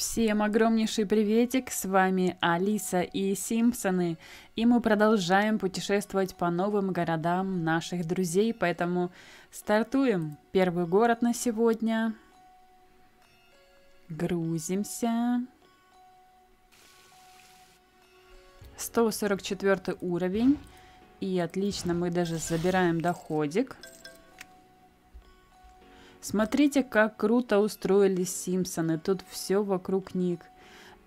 Всем огромнейший приветик, с вами Алиса и Симпсоны, и мы продолжаем путешествовать по новым городам наших друзей, поэтому стартуем. Первый город на сегодня. Грузимся. 144 уровень, и отлично, мы даже забираем доходик. Смотрите, как круто устроились Симпсоны. Тут все вокруг них.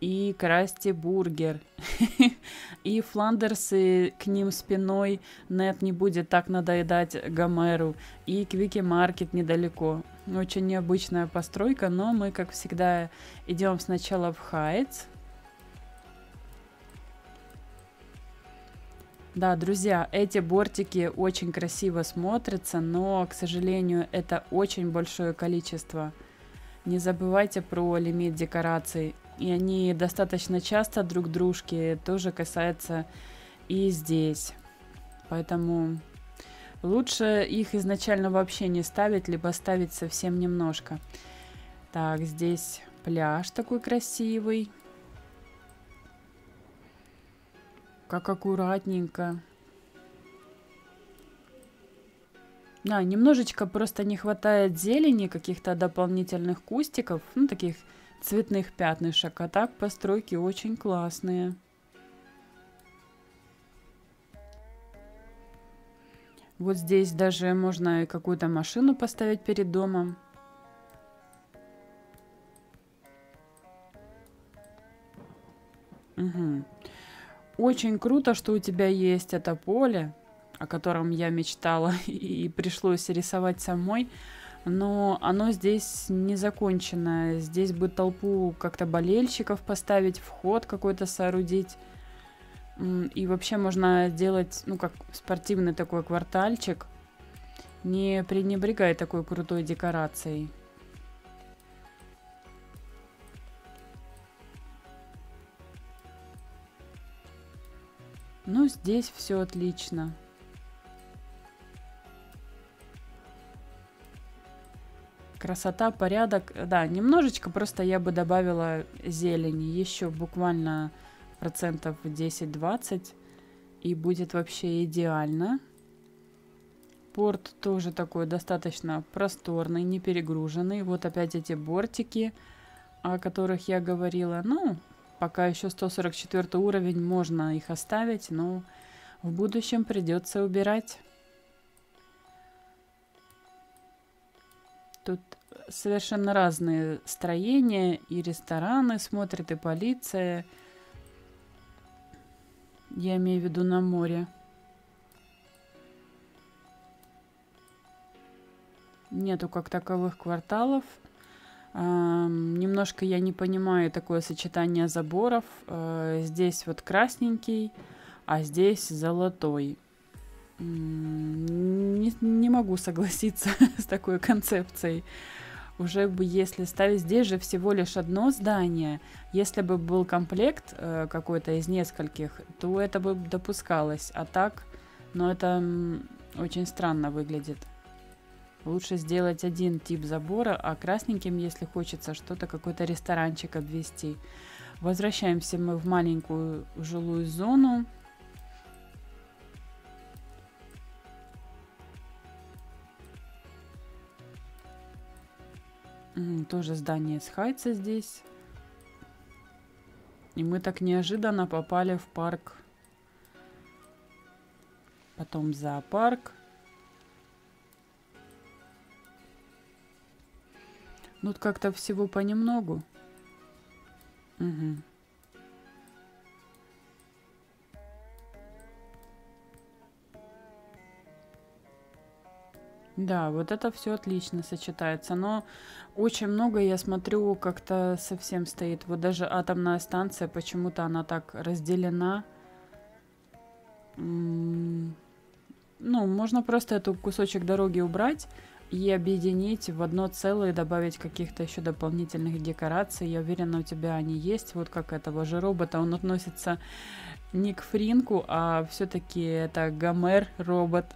И Красти Бургер. И Фландерсы к ним спиной. Нет не будет так надоедать Гомеру. И Квики Маркет недалеко. Очень необычная постройка, но мы, как всегда, идем сначала в Хайтс. Да, друзья, эти бортики очень красиво смотрятся, но, к сожалению, это очень большое количество. Не забывайте про лимит декораций. И они достаточно часто друг дружки тоже касаются и здесь. Поэтому лучше их изначально вообще не ставить, либо ставить совсем немножко. Так, здесь пляж такой красивый. Как аккуратненько. Да, немножечко просто не хватает зелени, каких-то дополнительных кустиков, ну, таких цветных пятнышек. А так постройки очень классные. Вот здесь даже можно какую-то машину поставить перед домом. Угу. Очень круто, что у тебя есть это поле, о котором я мечтала и пришлось рисовать самой. Но оно здесь не закончено. Здесь бы толпу как-то болельщиков поставить, вход какой-то соорудить. И вообще можно делать, ну, как спортивный такой квартальчик, не пренебрегая такой крутой декорацией. Здесь все отлично. Красота, порядок. Да, немножечко просто я бы добавила зелени. Еще буквально процентов 10-20. И будет вообще идеально. Порт тоже такой достаточно просторный, не перегруженный. Вот опять эти бортики, о которых я говорила. Ну, Пока еще 144 уровень, можно их оставить, но в будущем придется убирать. Тут совершенно разные строения, и рестораны смотрят, и полиция. Я имею в виду на море. Нету как таковых кварталов. Немножко я не понимаю такое сочетание заборов. Э, здесь вот красненький, а здесь золотой. Не, не могу согласиться с такой концепцией. Уже бы если ставить здесь же всего лишь одно здание, если бы был комплект э, какой-то из нескольких, то это бы допускалось. А так, но ну, это очень странно выглядит. Лучше сделать один тип забора, а красненьким, если хочется что-то, какой-то ресторанчик обвести. Возвращаемся мы в маленькую жилую зону. Тоже здание с Хайца здесь. И мы так неожиданно попали в парк. Потом зоопарк. Ну, вот как-то всего понемногу. Угу. Да, вот это все отлично сочетается, но очень много, я смотрю, как-то совсем стоит. Вот даже атомная станция, почему-то она так разделена. Ну, можно просто эту кусочек дороги убрать и объединить в одно целое, добавить каких-то еще дополнительных декораций. Я уверена, у тебя они есть. Вот как этого же робота. Он относится не к Фринку, а все-таки это Гомер робот,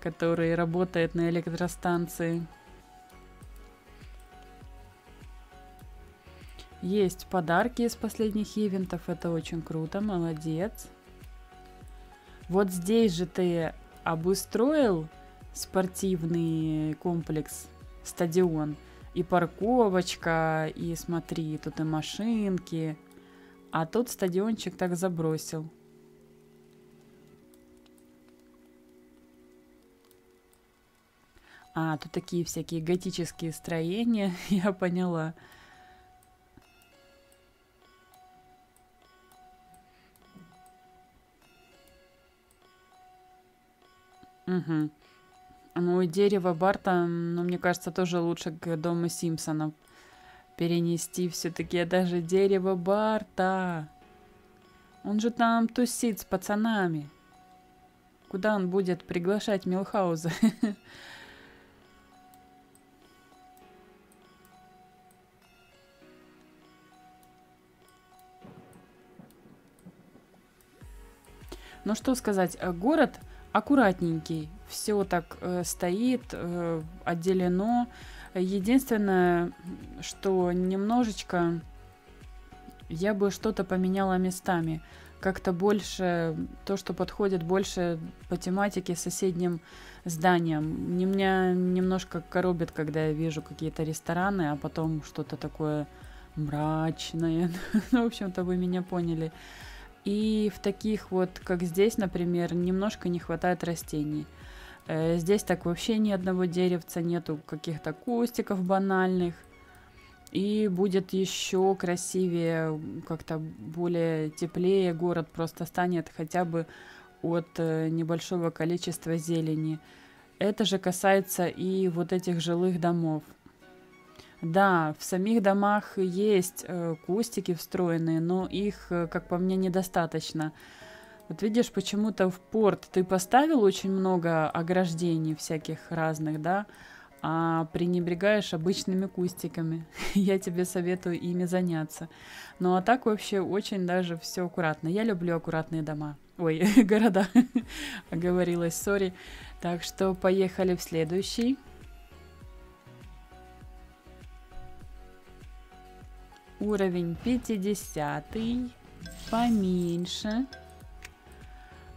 который работает на электростанции. Есть подарки из последних ивентов, это очень круто, молодец. Вот здесь же ты обустроил спортивный комплекс, стадион, и парковочка, и смотри, тут и машинки. А тут стадиончик так забросил. А, тут такие всякие готические строения, я поняла. Угу. Ну, и дерево Барта, ну, мне кажется, тоже лучше к дому Симпсонов перенести все-таки. Даже дерево Барта. Он же там тусит с пацанами. Куда он будет приглашать Милхауза? Ну что сказать, город аккуратненький, все так э, стоит, э, отделено. Единственное, что немножечко я бы что-то поменяла местами. Как-то больше, то, что подходит больше по тематике соседним зданиям. Меня немножко коробит, когда я вижу какие-то рестораны, а потом что-то такое мрачное. ну, в общем-то, вы меня поняли. И в таких вот, как здесь, например, немножко не хватает растений. Э, здесь так вообще ни одного деревца, нету каких-то кустиков банальных. И будет еще красивее, как-то более теплее город просто станет хотя бы от э, небольшого количества зелени. Это же касается и вот этих жилых домов. Да, в самих домах есть э, кустики встроенные, но их, как по мне, недостаточно. Вот видишь, почему-то в порт ты поставил очень много ограждений всяких разных, да, а пренебрегаешь обычными кустиками. Я тебе советую ими заняться. Ну а так вообще очень даже все аккуратно. Я люблю аккуратные дома. Ой, города, оговорилась, сори. Так что поехали в следующий. Уровень 50, поменьше.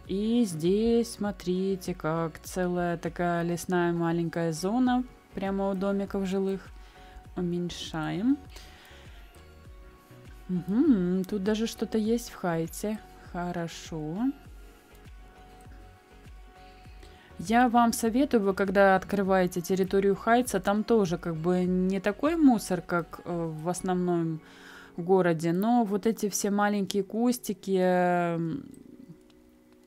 И здесь, смотрите, как целая такая лесная маленькая зона, прямо у домиков жилых. Уменьшаем. Угу, тут даже что-то есть в хайте. Хорошо. Я вам советую, вы когда открываете территорию Хайтса, там тоже как бы не такой мусор, как э, в основном городе, но вот эти все маленькие кустики,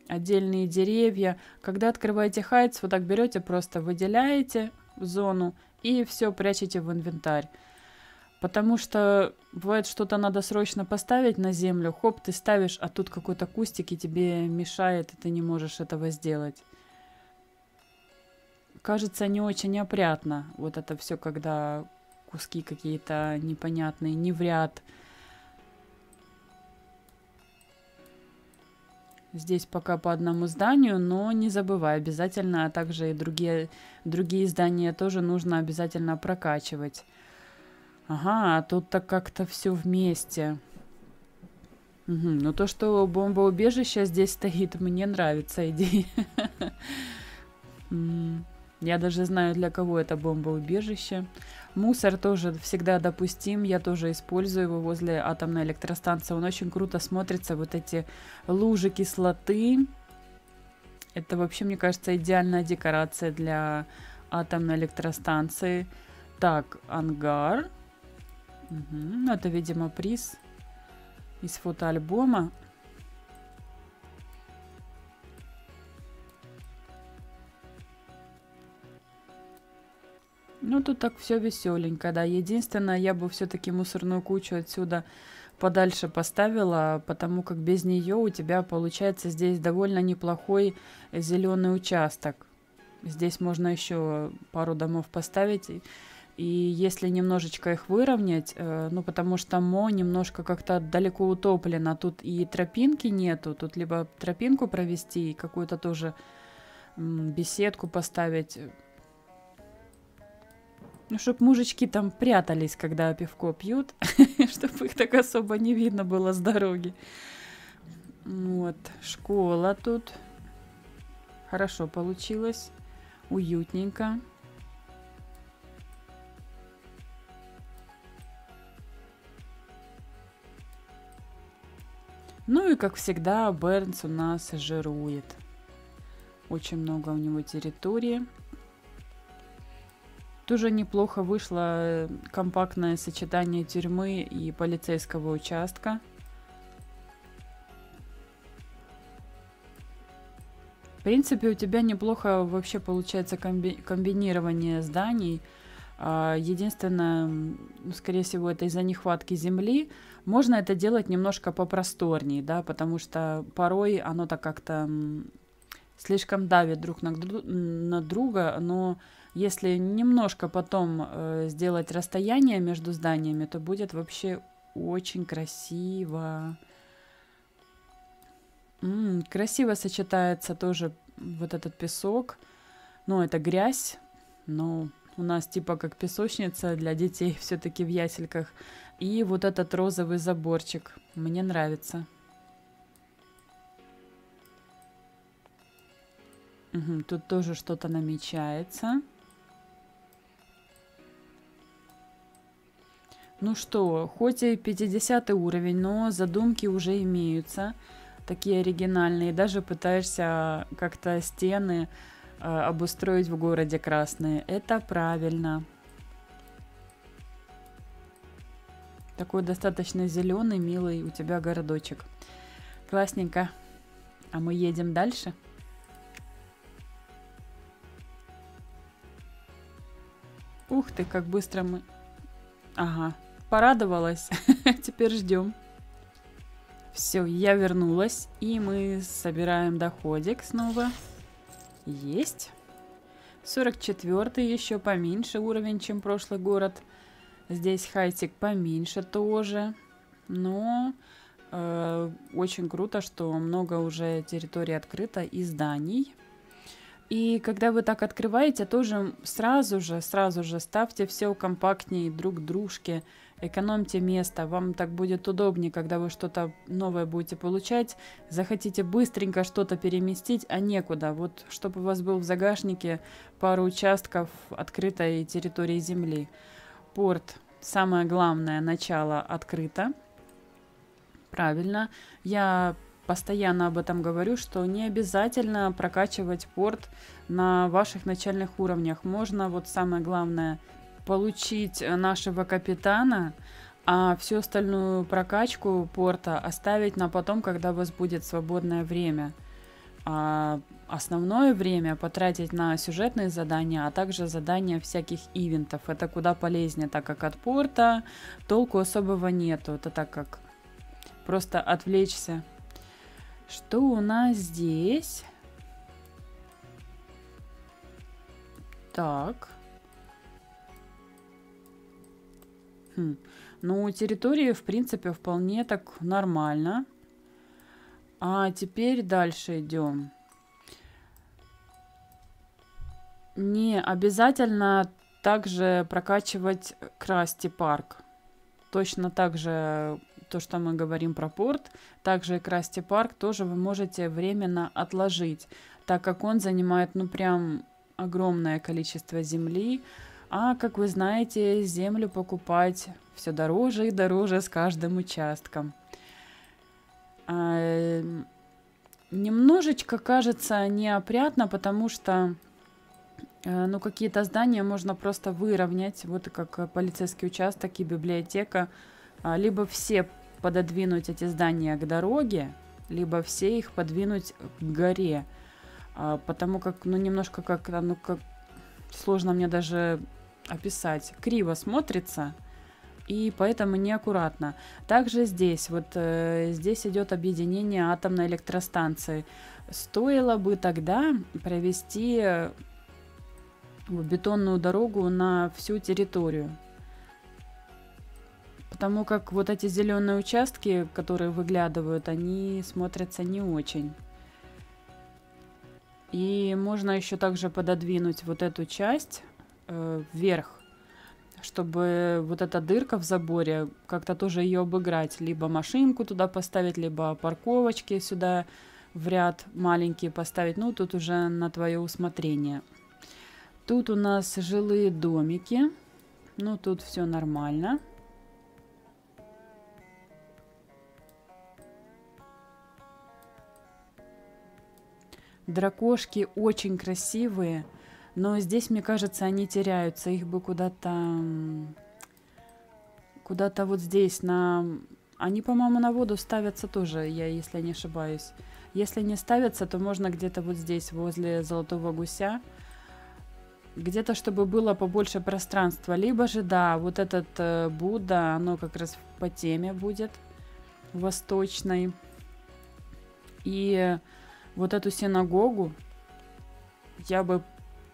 отдельные деревья, когда открываете Хайтс, вот так берете, просто выделяете зону и все прячете в инвентарь. Потому что бывает что-то надо срочно поставить на землю, хоп, ты ставишь, а тут какой-то кустик и тебе мешает, и ты не можешь этого сделать кажется не очень опрятно. Вот это все, когда куски какие-то непонятные, не в ряд. Здесь пока по одному зданию, но не забывай обязательно, а также и другие, другие здания тоже нужно обязательно прокачивать. Ага, а тут так как-то все вместе. Угу. Ну то, что бомбоубежище здесь стоит, мне нравится идея. Я даже знаю, для кого это бомбоубежище. Мусор тоже всегда допустим, я тоже использую его возле атомной электростанции. Он очень круто смотрится, вот эти лужи кислоты. Это вообще, мне кажется, идеальная декорация для атомной электростанции. Так, ангар. Угу. Это, видимо, приз из фотоальбома. Ну, тут так все веселенько, да. Единственное, я бы все-таки мусорную кучу отсюда подальше поставила, потому как без нее у тебя получается здесь довольно неплохой зеленый участок. Здесь можно еще пару домов поставить. И если немножечко их выровнять, э, ну потому что мо немножко как-то далеко утоплено, тут и тропинки нету, тут либо тропинку провести, и какую-то тоже беседку поставить, Ну, чтобы мужички там прятались, когда пивко пьют, чтобы их так особо не видно было с дороги. Вот, школа тут. Хорошо получилось. Уютненько. Ну и, как всегда, Бернс у нас жирует. Очень много у него территории. Тоже неплохо вышло э, компактное сочетание тюрьмы и полицейского участка. В принципе, у тебя неплохо вообще получается комби комбинирование зданий. А, единственное, скорее всего, это из-за нехватки земли. Можно это делать немножко попросторнее, да, потому что порой оно так как-то слишком давит друг на, на друга, но если немножко потом э, сделать расстояние между зданиями, то будет вообще очень красиво. М-м, красиво сочетается тоже вот этот песок. Ну, это грязь, но у нас типа как песочница для детей все-таки в ясельках. И вот этот розовый заборчик. Мне нравится. Угу, тут тоже что-то намечается. Ну что, хоть и 50 уровень, но задумки уже имеются. Такие оригинальные. Даже пытаешься как-то стены э, обустроить в городе красные. Это правильно. Такой достаточно зеленый, милый у тебя городочек. Классненько. А мы едем дальше. Ух ты, как быстро мы... Ага, порадовалась. Теперь ждем. Все, я вернулась. И мы собираем доходик снова. Есть. 44 еще поменьше уровень, чем прошлый город. Здесь хайтик поменьше тоже. Но э, очень круто, что много уже территорий открыто и зданий. И когда вы так открываете, тоже сразу же, сразу же ставьте все компактнее друг к дружке, экономьте место, вам так будет удобнее, когда вы что-то новое будете получать, захотите быстренько что-то переместить, а некуда. Вот чтобы у вас был в загашнике пару участков открытой территории земли. Порт, самое главное, начало открыто. Правильно. Я постоянно об этом говорю, что не обязательно прокачивать порт на ваших начальных уровнях. Можно, вот самое главное, получить нашего капитана, а всю остальную прокачку порта оставить на потом, когда у вас будет свободное время. А основное время потратить на сюжетные задания, а также задания всяких ивентов. Это куда полезнее, так как от порта толку особого нету. Это так как просто отвлечься что у нас здесь? Так. Хм. Ну, территории, в принципе, вполне так нормально. А теперь дальше идем. Не обязательно также прокачивать Красти парк. Точно так же то, что мы говорим про порт, также и Красти Парк тоже вы можете временно отложить, так как он занимает, ну, прям огромное количество земли, а, как вы знаете, землю покупать все дороже и дороже с каждым участком. А, немножечко кажется неопрятно, потому что э, ну, какие-то здания можно просто выровнять, вот как полицейский участок и библиотека, а, либо все пододвинуть эти здания к дороге, либо все их подвинуть к горе. А, потому как, ну, немножко как, ну, как сложно мне даже описать. Криво смотрится, и поэтому неаккуратно. Также здесь, вот э, здесь идет объединение атомной электростанции. Стоило бы тогда провести э, бетонную дорогу на всю территорию. Потому как вот эти зеленые участки, которые выглядывают, они смотрятся не очень. И можно еще также пододвинуть вот эту часть э, вверх. чтобы вот эта дырка в заборе, как-то тоже ее обыграть. Либо машинку туда поставить, либо парковочки сюда в ряд маленькие поставить. Ну, тут уже на твое усмотрение. Тут у нас жилые домики. Ну, тут все нормально. Дракошки очень красивые, но здесь, мне кажется, они теряются. Их бы куда-то... Куда-то вот здесь, на... Они, по-моему, на воду ставятся тоже, я, если не ошибаюсь. Если не ставятся, то можно где-то вот здесь, возле Золотого Гуся, где-то, чтобы было побольше пространства. Либо же, да, вот этот э, Будда, оно как раз по теме будет восточной. И вот эту синагогу я бы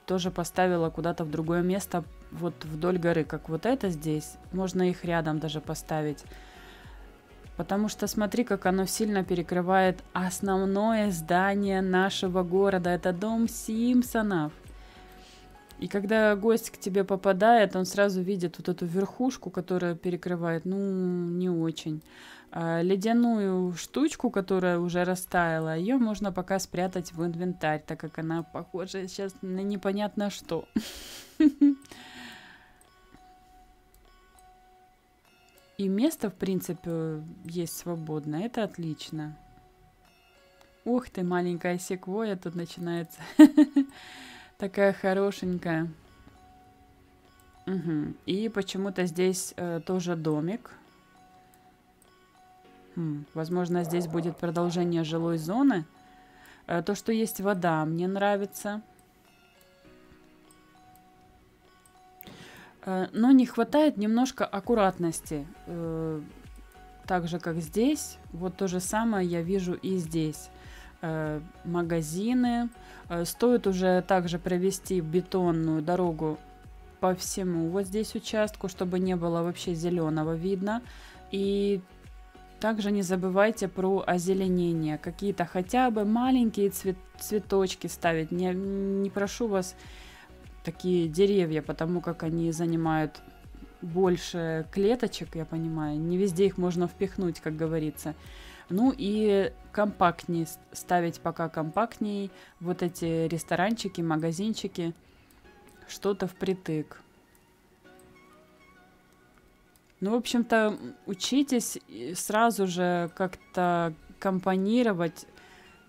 тоже поставила куда-то в другое место, вот вдоль горы, как вот это здесь. Можно их рядом даже поставить. Потому что смотри, как оно сильно перекрывает основное здание нашего города. Это дом Симпсонов. И когда гость к тебе попадает, он сразу видит вот эту верхушку, которая перекрывает, ну, не очень. А ледяную штучку, которая уже растаяла, ее можно пока спрятать в инвентарь, так как она похожа сейчас на непонятно что. И место, в принципе, есть свободное. Это отлично. Ух ты, маленькая секвоя тут начинается. Такая хорошенькая. И почему-то здесь э, тоже домик. Хм, возможно, здесь будет продолжение жилой зоны. Э, то, что есть вода, мне нравится. Э, но не хватает немножко аккуратности. Э, так же, как здесь. Вот то же самое я вижу и здесь. Магазины. Стоит уже также провести бетонную дорогу по всему вот здесь участку, чтобы не было вообще зеленого видно. И также не забывайте про озеленение. Какие-то хотя бы маленькие цвет цветочки ставить. Не, не прошу вас такие деревья, потому как они занимают больше клеточек, я понимаю. Не везде их можно впихнуть, как говорится. Ну и компактнее ставить пока компактнее вот эти ресторанчики, магазинчики, что-то впритык. Ну, в общем-то, учитесь сразу же как-то компонировать.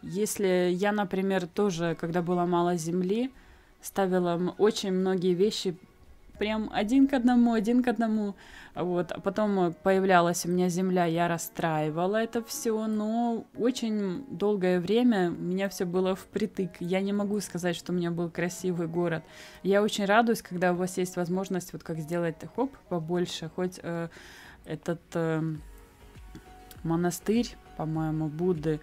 Если я, например, тоже, когда было мало земли, ставила очень многие вещи прям один к одному, один к одному. Вот. А потом появлялась у меня земля, я расстраивала это все, но очень долгое время у меня все было впритык. Я не могу сказать, что у меня был красивый город. Я очень радуюсь, когда у вас есть возможность вот как сделать хоп побольше, хоть э, этот э, монастырь, по-моему, Будды,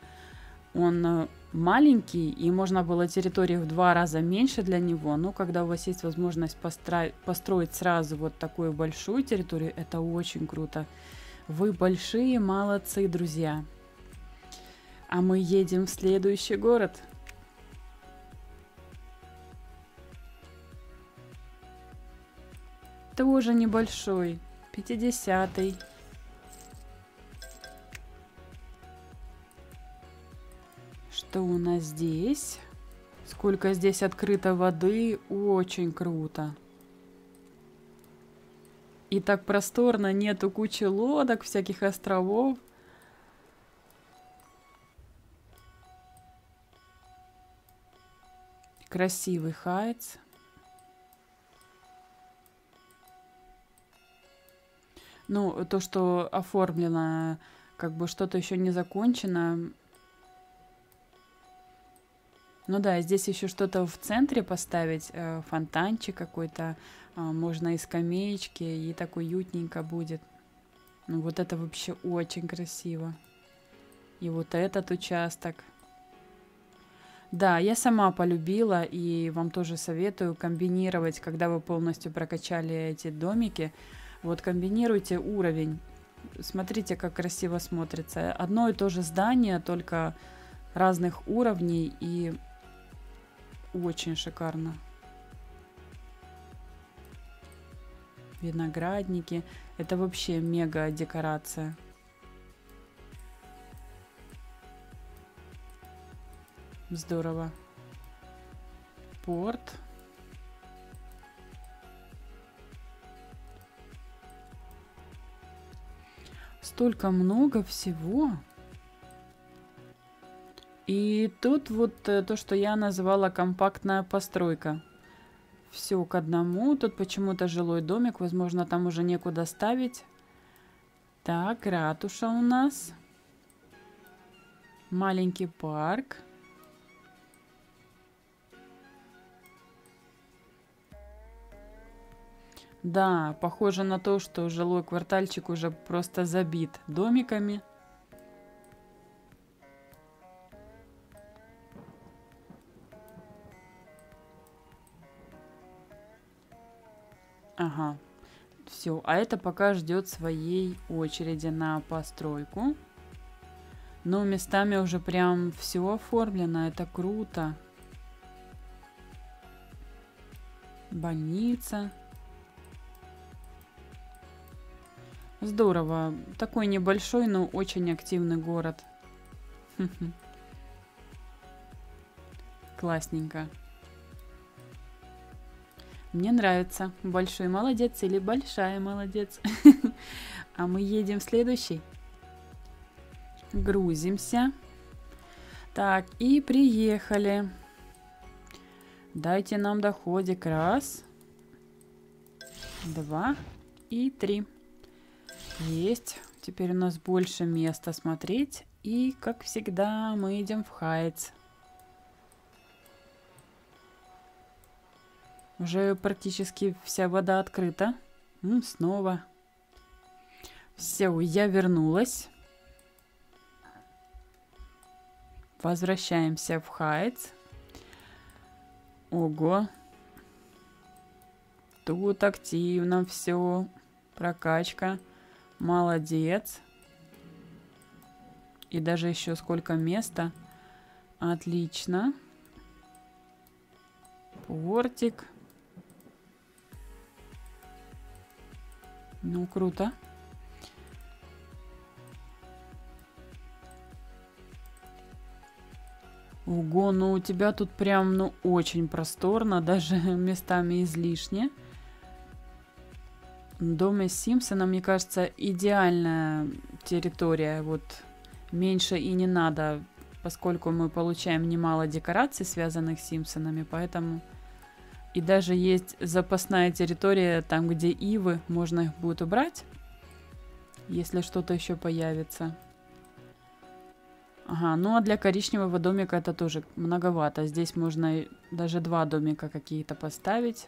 он э, маленький, и можно было территории в два раза меньше для него, но когда у вас есть возможность построить, построить сразу вот такую большую территорию, это очень круто. Вы большие молодцы, друзья. А мы едем в следующий город. Тоже небольшой, 50-й. Что у нас здесь? Сколько здесь открыто воды. Очень круто. И так просторно, нету кучи лодок, всяких островов. Красивый хайтс. Ну, то, что оформлено, как бы что-то еще не закончено, ну да, здесь еще что-то в центре поставить, э, фонтанчик какой-то, э, можно и скамеечки, и так уютненько будет. Ну вот это вообще очень красиво. И вот этот участок. Да, я сама полюбила и вам тоже советую комбинировать, когда вы полностью прокачали эти домики. Вот комбинируйте уровень. Смотрите, как красиво смотрится. Одно и то же здание, только разных уровней и очень шикарно. виноградники. Это вообще мега декорация. Здорово. Порт. Столько много всего. И тут вот э, то, что я называла компактная постройка. Все к одному. Тут почему-то жилой домик. Возможно, там уже некуда ставить. Так, ратуша у нас. Маленький парк. Да, похоже на то, что жилой квартальчик уже просто забит домиками. Ага, все. А это пока ждет своей очереди на постройку. Но местами уже прям все оформлено. Это круто. Больница. Здорово. Такой небольшой, но очень активный город. Классненько. Мне нравится. Большой молодец или большая молодец. А мы едем в следующий. Грузимся. Так, и приехали. Дайте нам доходик. Раз, два и три. Есть. Теперь у нас больше места смотреть. И, как всегда, мы идем в Хайтс. Уже практически вся вода открыта. М, снова. Все, я вернулась. Возвращаемся в Хайтс. Ого. Тут активно все. Прокачка. Молодец. И даже еще сколько места. Отлично. Портик. Ну, круто. Ого, ну у тебя тут прям, ну, очень просторно, даже местами излишне. Дом из Симпсона, мне кажется, идеальная территория. Вот меньше и не надо, поскольку мы получаем немало декораций, связанных с Симпсонами, поэтому... И даже есть запасная территория, там, где ивы, можно их будет убрать, если что-то еще появится. Ага, ну а для коричневого домика это тоже многовато. Здесь можно даже два домика какие-то поставить.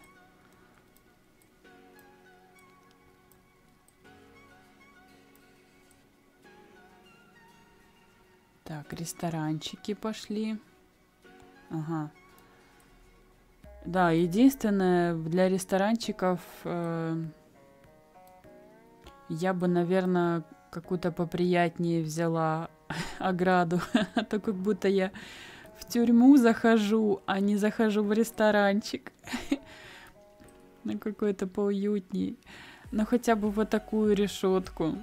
Так, ресторанчики пошли. Ага. Да, единственное, для ресторанчиков э, я бы, наверное, какую-то поприятнее взяла ограду. А то как будто я в тюрьму захожу, а не захожу в ресторанчик. На какой-то поуютней. Но хотя бы вот такую решетку.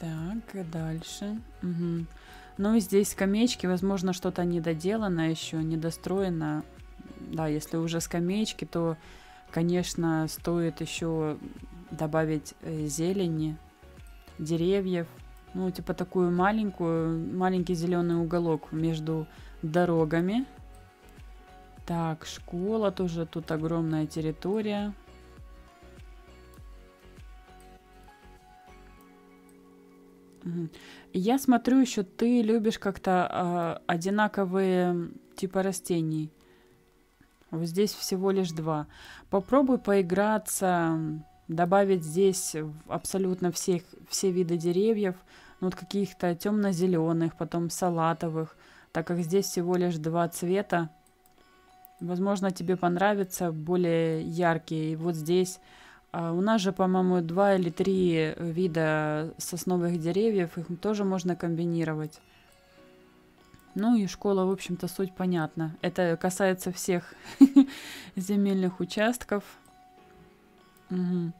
Так, дальше. Угу. Ну и здесь скамеечки, возможно, что-то недоделано еще, недостроено. Да, если уже скамеечки, то, конечно, стоит еще добавить э, зелени, деревьев. Ну, типа такую маленькую, маленький зеленый уголок между дорогами. Так, школа тоже, тут огромная территория. Я смотрю еще, ты любишь как-то э, одинаковые типа растений. Вот здесь всего лишь два. Попробуй поиграться, добавить здесь абсолютно всех, все виды деревьев, ну, вот каких-то темно-зеленых, потом салатовых, так как здесь всего лишь два цвета. Возможно, тебе понравится более яркие. вот здесь а у нас же, по-моему, два или три вида сосновых деревьев, их тоже можно комбинировать. Ну и школа, в общем-то, суть понятна. Это касается всех земельных участков. Угу.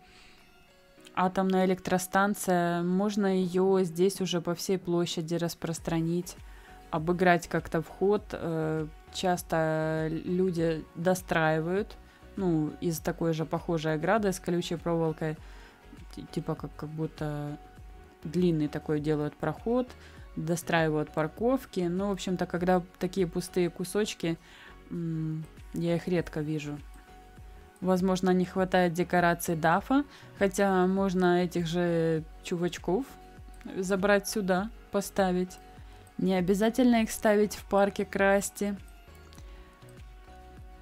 Атомная электростанция, можно ее здесь уже по всей площади распространить, обыграть как-то вход. Э, часто люди достраивают, ну, из такой же похожей ограды с колючей проволокой, типа как, как будто длинный такой делают проход, достраивают парковки. Ну, в общем-то, когда такие пустые кусочки, я их редко вижу. Возможно, не хватает декораций дафа, хотя можно этих же чувачков забрать сюда, поставить. Не обязательно их ставить в парке Красти.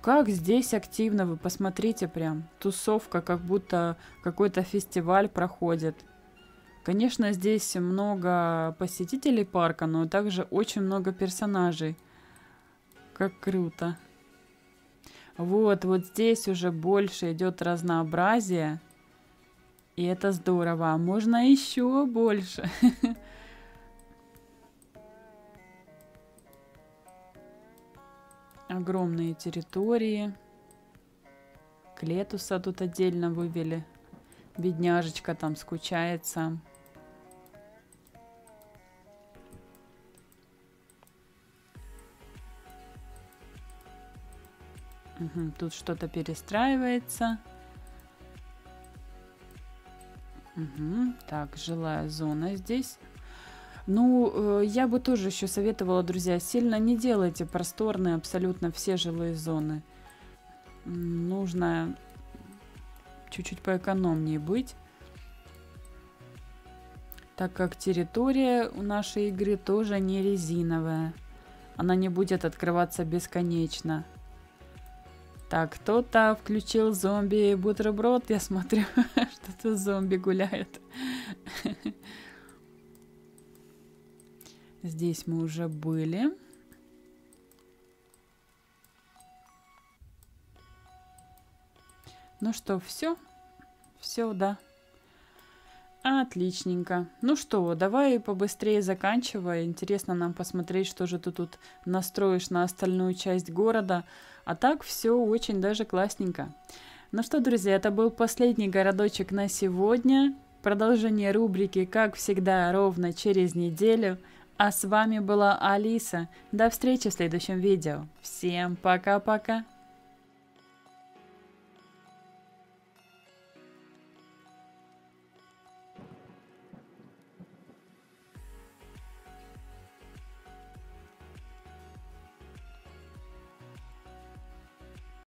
Как здесь активно, вы посмотрите прям. Тусовка, как будто какой-то фестиваль проходит. Конечно, здесь много посетителей парка, но также очень много персонажей. Как круто. Вот, вот здесь уже больше идет разнообразие. И это здорово. А можно еще больше. Огромные территории. Клетуса тут отдельно вывели. Бедняжечка там скучается. Угу, тут что-то перестраивается. Угу, так, жилая зона здесь. Ну, э, я бы тоже еще советовала, друзья, сильно не делайте просторные абсолютно все жилые зоны. Нужно чуть-чуть поэкономнее быть. Так как территория у нашей игры тоже не резиновая. Она не будет открываться бесконечно. Так, кто-то включил зомби бутерброд, я смотрю, что-то зомби гуляет. Здесь мы уже были. Ну что, все? Все, да. Отличненько. Ну что, давай побыстрее заканчивай. Интересно нам посмотреть, что же ты тут настроишь на остальную часть города. А так все очень даже классненько. Ну что, друзья, это был последний городочек на сегодня. Продолжение рубрики, как всегда, ровно через неделю. А с вами была Алиса. До встречи в следующем видео. Всем пока-пока.